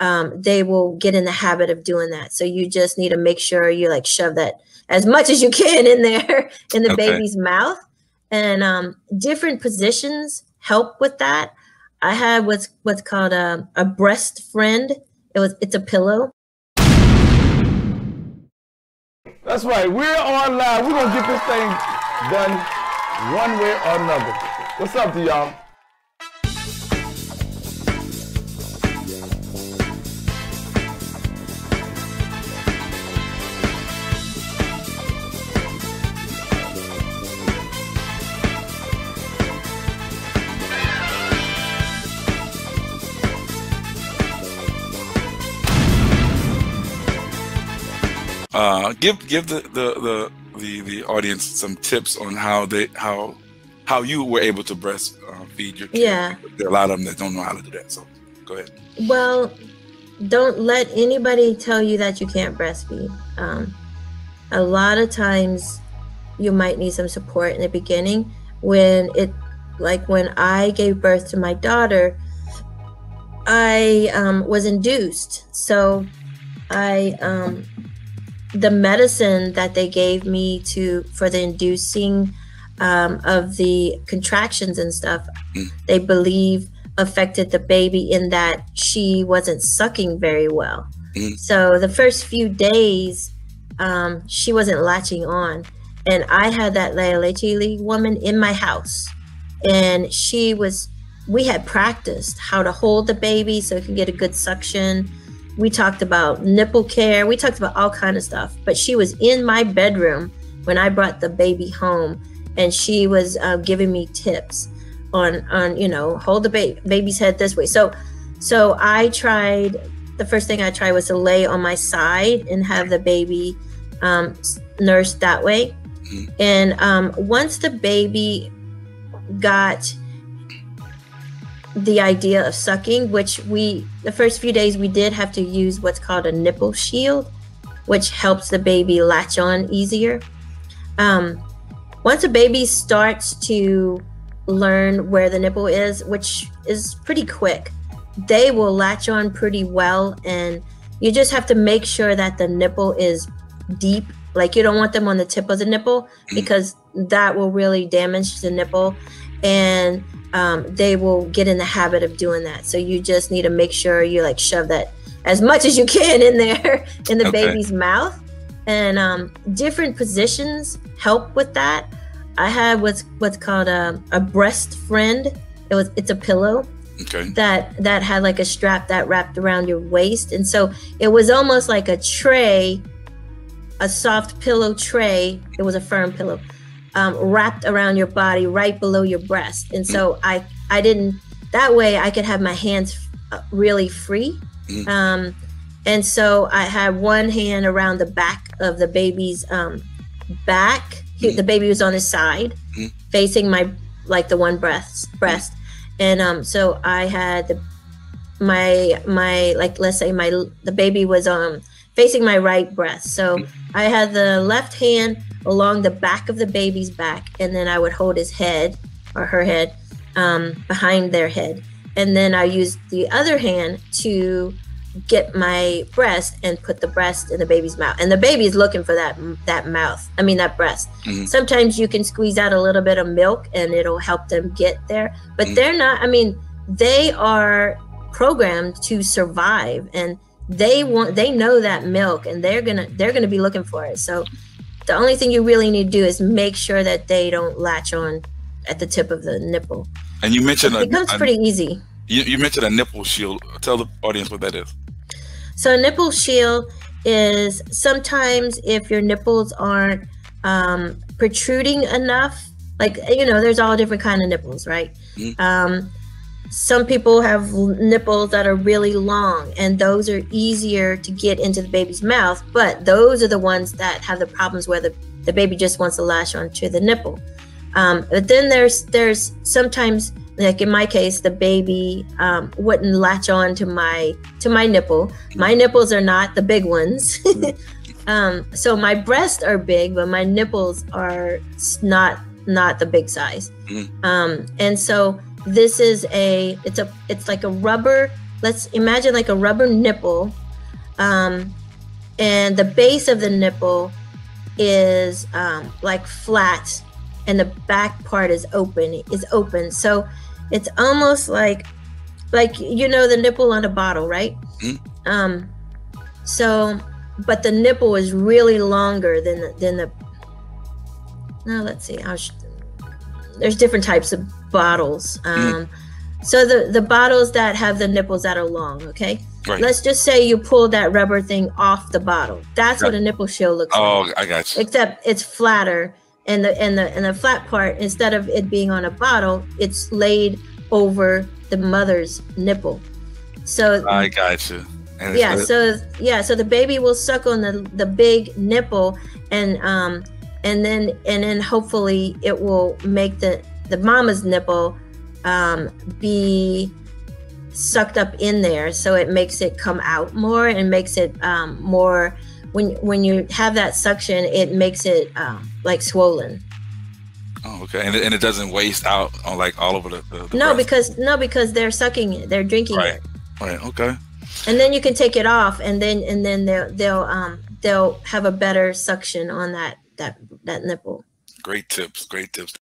um, they will get in the habit of doing that. So you just need to make sure you like shove that as much as you can in there in the okay. baby's mouth. And um, different positions help with that. I had what's what's called a, a breast friend. It was it's a pillow. That's right. We're on live. We're gonna get this thing done one way or another. What's up to y'all? Uh, give give the, the, the the the audience some tips on how they how how you were able to breastfeed uh, your kids. Yeah, there are a lot of them that don't know how to do that. So go ahead. Well, don't let anybody tell you that you can't breastfeed. Um, a lot of times, you might need some support in the beginning when it like when I gave birth to my daughter. I um, was induced, so I um, the medicine that they gave me to for the inducing um, of the contractions and stuff, mm. they believe affected the baby in that she wasn't sucking very well. Mm. So the first few days, um, she wasn't latching on. And I had that La Leche League woman in my house. And she was, we had practiced how to hold the baby so it can get a good suction we talked about nipple care. We talked about all kind of stuff. But she was in my bedroom when i brought the baby home and she was uh, giving me tips on on you know hold the ba- baby's head this way. So so i tried the first thing i tried was to lay on my side and have the baby um, nursed that way. Mm-hmm. and um, once the baby got the idea of sucking, which we, the first few days, we did have to use what's called a nipple shield, which helps the baby latch on easier. Um, once a baby starts to learn where the nipple is, which is pretty quick, they will latch on pretty well. And you just have to make sure that the nipple is deep. Like you don't want them on the tip of the nipple because that will really damage the nipple. And um, they will get in the habit of doing that. So you just need to make sure you like shove that as much as you can in there in the okay. baby's mouth. And um, different positions help with that. I had what's what's called a, a breast friend. It was it's a pillow okay. that that had like a strap that wrapped around your waist, and so it was almost like a tray, a soft pillow tray. It was a firm pillow um, wrapped around your body right below your breast. And so I, I didn't, that way I could have my hands uh, really free. Mm-hmm. Um, and so I had one hand around the back of the baby's um, back. He, mm-hmm. the baby was on his side, mm-hmm. facing my, like the one breast, breast. And um, so I had the, my, my, like, let's say my, the baby was um, facing my right breast. So I had the left hand along the back of the baby's back, and then I would hold his head or her head um, behind their head. And then I used the other hand to get my breast and put the breast in the baby's mouth. And the baby's looking for that that mouth. I mean that breast. Mm-hmm. Sometimes you can squeeze out a little bit of milk and it'll help them get there. But mm-hmm. they're not I mean, they are programmed to survive and they want they know that milk and they're gonna they're gonna be looking for it so the only thing you really need to do is make sure that they don't latch on at the tip of the nipple. And you mentioned it becomes a, pretty easy. You, you mentioned a nipple shield. Tell the audience what that is. So a nipple shield is sometimes if your nipples aren't um, protruding enough like you know there's all different kind of nipples right? Mm-hmm. um, some people have nipples that are really long, and those are easier to get into the baby's mouth, but those are the ones that have the problems where the, the baby just wants to lash onto the nipple. Um, but then there's there's sometimes like in my case the baby um, wouldn't latch on to my to my nipple my nipples are not the big ones um, so my breasts are big but my nipples are not not the big size mm-hmm. um, and so this is a it's a it's like a rubber let's imagine like a rubber nipple, um, and the base of the nipple is um, like flat, and the back part is open. Is open, so it's almost like like you know the nipple on a bottle, right? Mhm. Um, so, but the nipple is really longer than the, than the. Now let's see. I'll there's different types of bottles. Um, So the the bottles that have the nipples that are long, okay. Right. Let's just say you pull that rubber thing off the bottle. That's what a nipple shield looks like Oh, I got you. except it's flatter and the and the and the flat part instead of it being on a bottle it's laid over the mother's nipple so I got you. And yeah so yeah so the baby will suck on the the big nipple and um and then and then hopefully it will make the the mama's nipple um be sucked up in there so it makes it come out more and makes it um more when when you have that suction it makes it um like swollen Oh, okay. And it, and it doesn't waste out on like all over the. the, the no because no because they're sucking it they're drinking Right. it Right. Okay. and then you can take it off and then and then they'll they'll um they'll have a better suction on that that that nipple Great tips. Great tips.